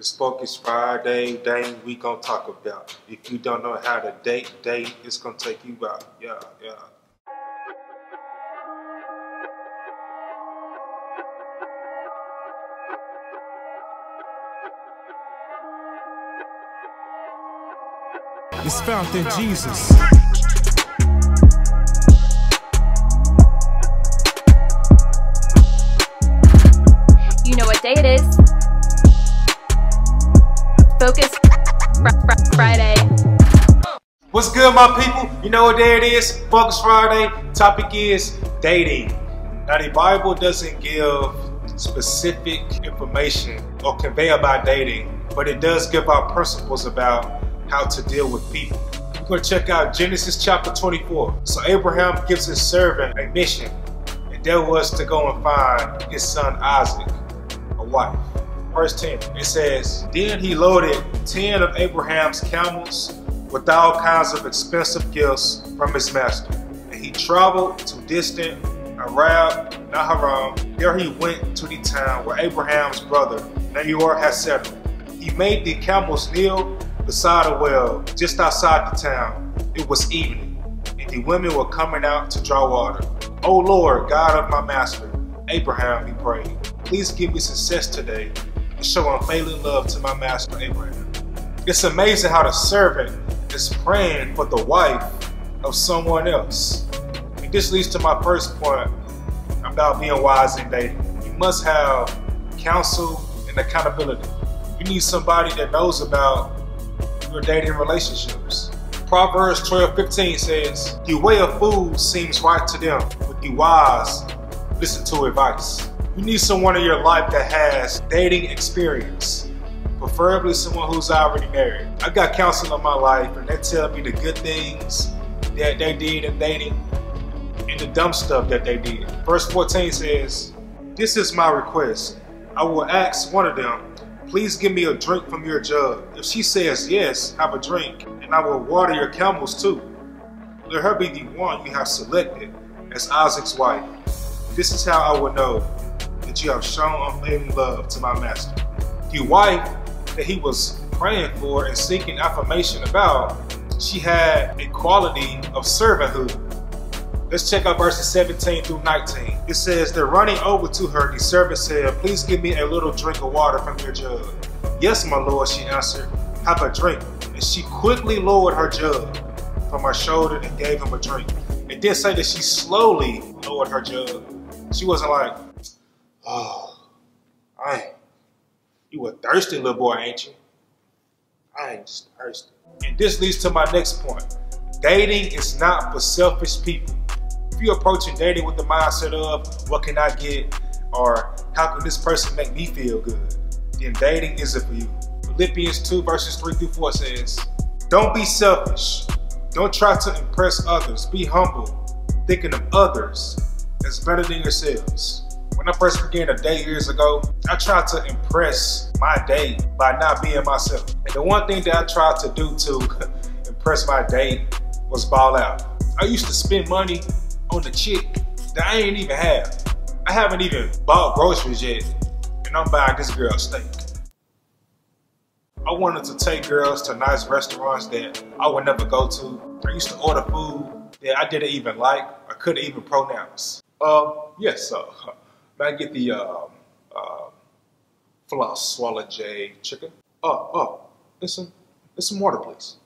It's Focus Friday, dang, we gonna talk about. If you don't know how to date, date, it's gonna take you out. Yeah, yeah. It's found in Jesus. Focus fr- fr- Friday. What's good, my people? You know what day it is? Focus Friday. Topic is dating. Now, the Bible doesn't give specific information or convey about dating, but it does give out principles about how to deal with people. We're going to check out Genesis chapter 24. So, Abraham gives his servant a mission, and that was to go and find his son Isaac, a wife. Verse 10, it says, Then he loaded 10 of Abraham's camels with all kinds of expensive gifts from his master. And he traveled to distant Arab Naharam. There he went to the town where Abraham's brother Nahor had settled. He made the camels kneel beside a well just outside the town. It was evening, and the women were coming out to draw water. O Lord, God of my master, Abraham, he prayed, please give me success today and show unfailing love to my master Abraham. It's amazing how the servant is praying for the wife of someone else. And this leads to my first point about being wise in dating. You must have counsel and accountability. You need somebody that knows about your dating relationships. Proverbs 12 15 says, The way of fools seems right to them, but the wise listen to advice. You need someone in your life that has dating experience, preferably someone who's already married. I got counselor in my life, and they tell me the good things that they did in dating and the dumb stuff that they did. Verse 14 says, This is my request. I will ask one of them, Please give me a drink from your jug. If she says yes, have a drink, and I will water your camels too. Let her be the one you have selected as Isaac's wife. This is how I will know that you have shown unfailing love to my master. The wife that he was praying for and seeking affirmation about, she had a quality of servanthood. Let's check out verses 17 through 19. It says, They're running over to her. The servant said, Please give me a little drink of water from your jug. Yes, my lord, she answered. Have a drink. And she quickly lowered her jug from her shoulder and gave him a drink. It did say that she slowly lowered her jug. She wasn't like, Oh, I. You a thirsty little boy, ain't you? I ain't just thirsty. And this leads to my next point. Dating is not for selfish people. If you're approaching dating with the mindset of what can I get or how can this person make me feel good, then dating isn't for you. Philippians 2 verses 3 through 4 says, Don't be selfish. Don't try to impress others. Be humble, thinking of others as better than yourselves. When I first began a date years ago, I tried to impress my date by not being myself. And the one thing that I tried to do to impress my date was ball out. I used to spend money on the chick that I ain't even have. I haven't even bought groceries yet, and I'm buying this girl steak. I wanted to take girls to nice restaurants that I would never go to. I used to order food that I didn't even like or couldn't even pronounce. Um, yes, uh, may I get the um, uh, floss swallow J chicken? Oh, oh, and some, and some water, please.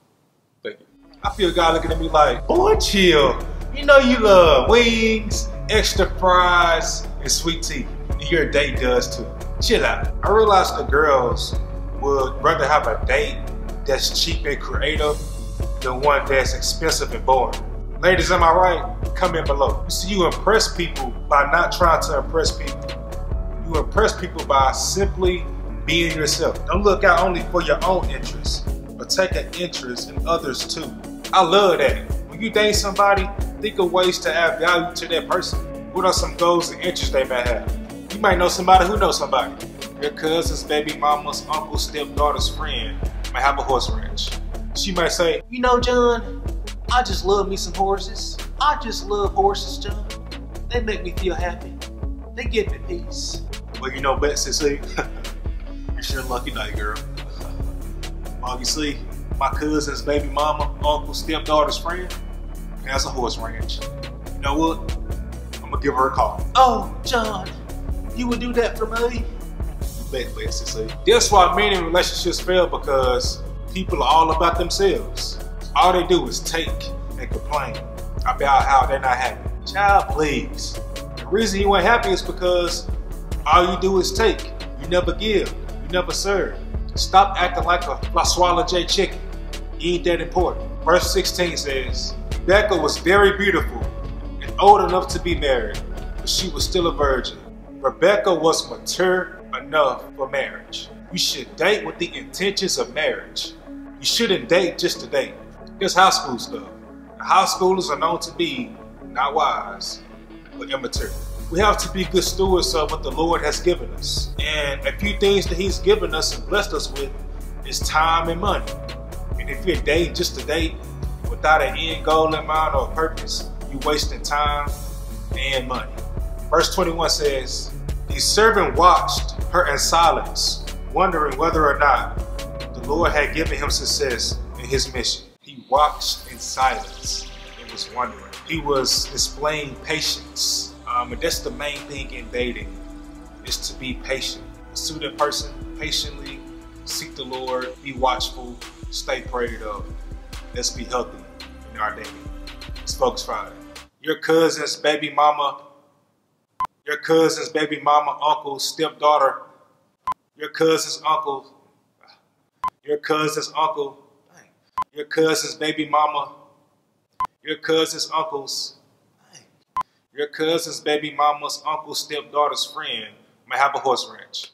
Thank you. I feel God looking at me like, boy, chill. You know you love wings, extra fries, and sweet tea. And your date does too. Chill out. I realized the girls would rather have a date that's cheap and creative than one that's expensive and boring. Ladies, am I right? Comment below. You see, you impress people by not trying to impress people. You impress people by simply being yourself. Don't look out only for your own interests, but take an interest in others too. I love that. When you date somebody, think of ways to add value to that person. What are some goals and interests they may have? You might know somebody who knows somebody. Your cousin's baby mama's uncle's stepdaughter's friend might have a horse ranch. She might say, You know, John, I just love me some horses. I just love horses, John. They make me feel happy. They give me peace. Well, you know, Betsy, see, It's your lucky day, girl. Obviously, my cousin's baby mama, uncle, stepdaughter's friend has a horse ranch. You know what? I'm gonna give her a call. Oh, John, you would do that for me? Bet, bet, see. That's why many relationships fail because people are all about themselves. All they do is take and complain about how they're not happy. Child, please. The reason you ain't happy is because all you do is take. You never give. You never serve. Stop acting like a La Swallow J chicken. You ain't that important. Verse 16 says, Rebecca was very beautiful and old enough to be married, but she was still a virgin. Rebecca was mature enough for marriage. You should date with the intentions of marriage. You shouldn't date just to date. It's high school stuff. high schoolers are known to be not wise, but immature. We have to be good stewards of what the Lord has given us. And a few things that He's given us and blessed us with is time and money. And if you're dating just a date without an end goal in mind or purpose, you're wasting time and money. Verse 21 says, The servant watched her in silence, wondering whether or not the Lord had given him success in his mission. He watched in silence and was wondering. He was displaying patience. Um, and that's the main thing in dating, is to be patient. Pursue that person patiently, seek the Lord, be watchful, stay prayed up. Let's be healthy in our dating. It's Focus Friday. Your cousin's baby mama, your cousin's baby mama, uncle, stepdaughter, your cousin's uncle, your cousin's uncle, your cousin's baby mama, your cousin's uncle's, your cousin's baby mama's uncle, stepdaughter's friend. May have a horse ranch.